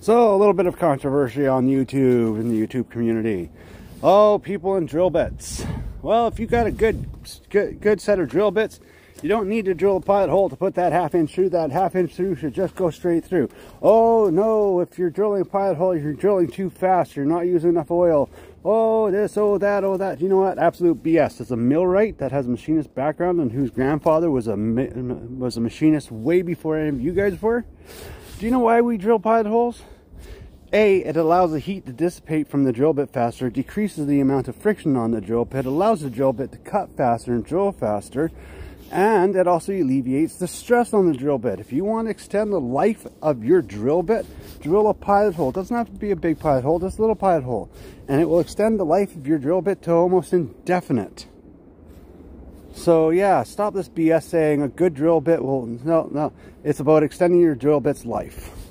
So, a little bit of controversy on YouTube in the YouTube community. Oh, people in drill bits. Well, if you got a good, good, good set of drill bits, you don't need to drill a pilot hole to put that half inch through. That half inch through should just go straight through. Oh no, if you're drilling a pilot hole, you're drilling too fast. You're not using enough oil. Oh this, oh that, oh that. You know what? Absolute BS. It's a millwright that has a machinist background and whose grandfather was a was a machinist way before any of you guys were. Do you know why we drill pilot holes? A, it allows the heat to dissipate from the drill bit faster, decreases the amount of friction on the drill bit, allows the drill bit to cut faster and drill faster, and it also alleviates the stress on the drill bit. If you want to extend the life of your drill bit, drill a pilot hole. It doesn't have to be a big pilot hole, just a little pilot hole. And it will extend the life of your drill bit to almost indefinite. So yeah, stop this BS saying a good drill bit will, no, no. It's about extending your drill bit's life.